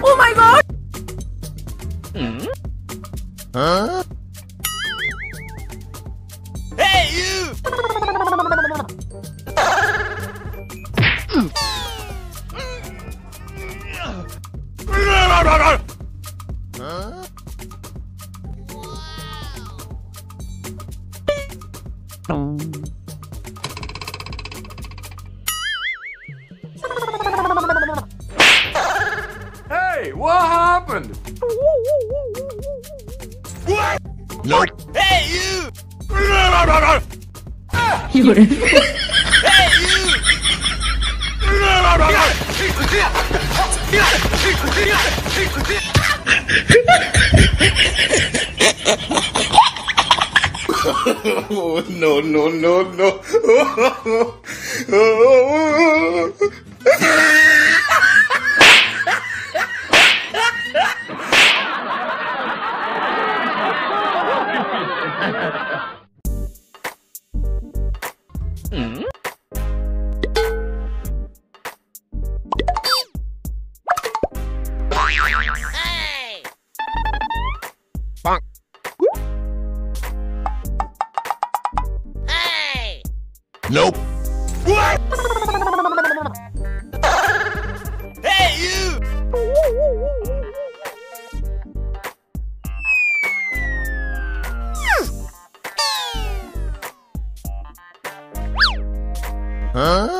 Oh my god! Hmm? Huh? Hey, you! Huh? Hey, Nope. Hey, you! 有人，Hey, you! Oh, no, no, no, no. Hey! Bonk. Hey! Nope. Hey, you! Huh?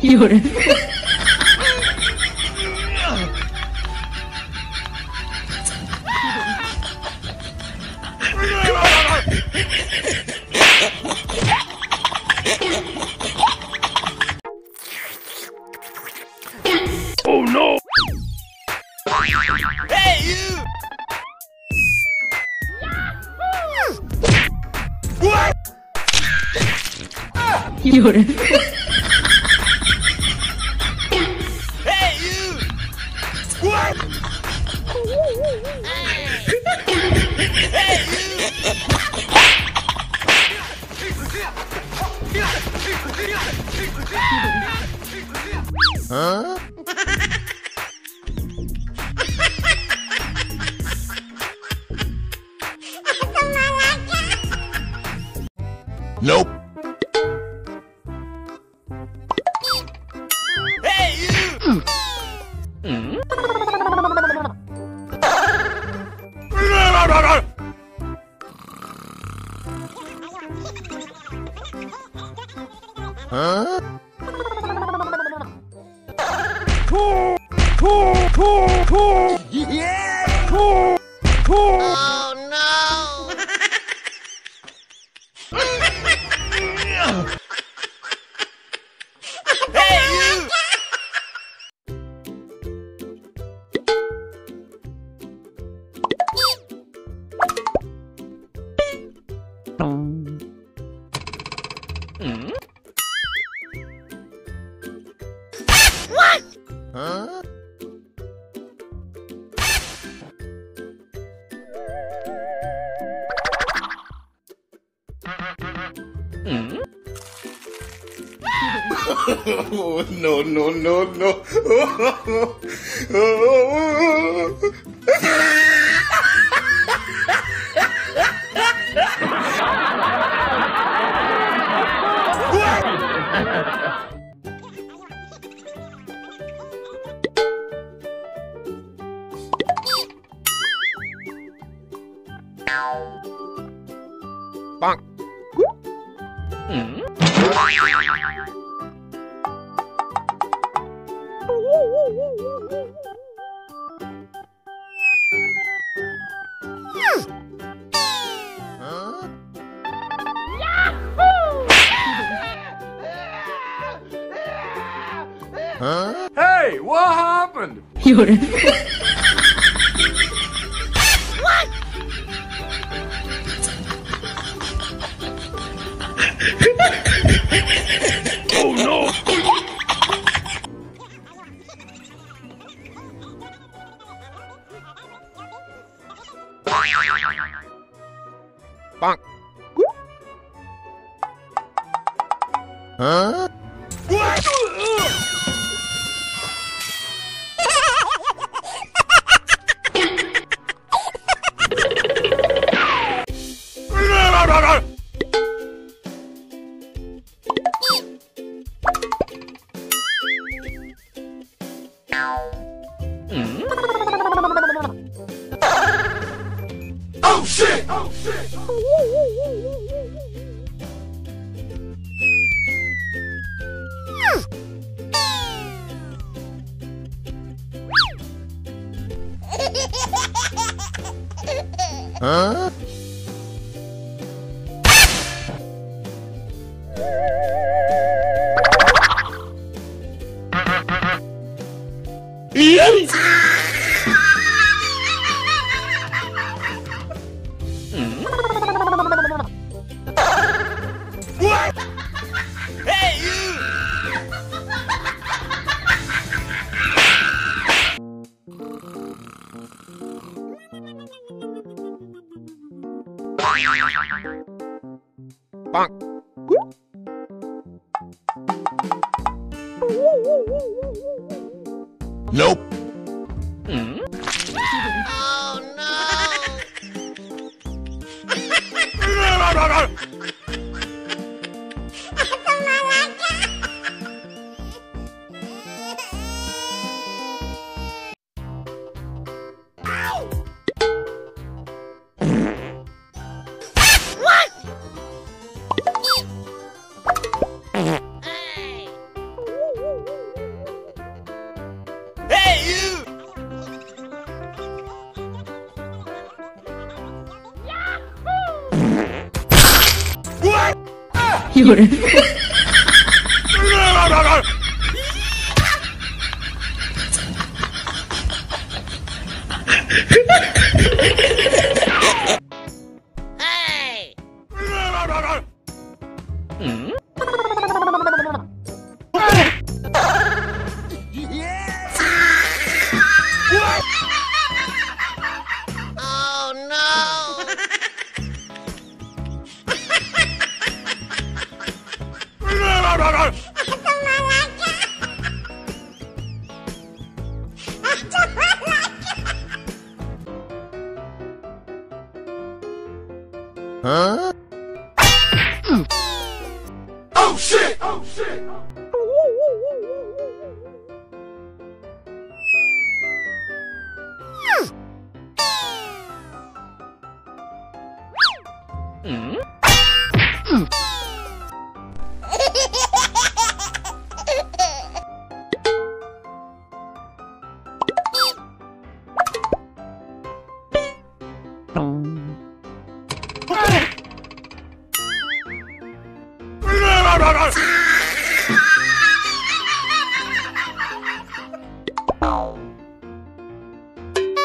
有人，有人，Hey, you! You! Huh? Nope. Huh? Oh, Huh? oh, no, no, no, no. Huh? Hey, what happened? Bonk. Huh? Oh Huh? Hey, Bonk. Nope. Hmm? Oh no! 有人，Oh shit!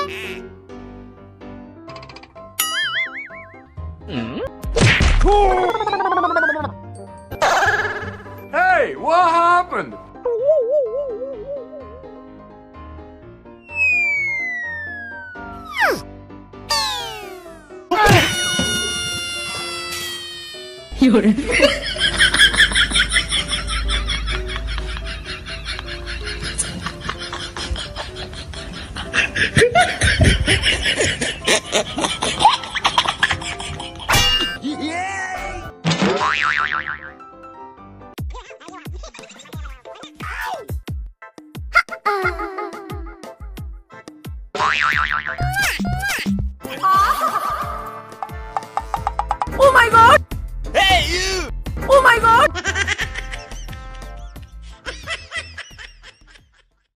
Hmm? Hey, what happened? 有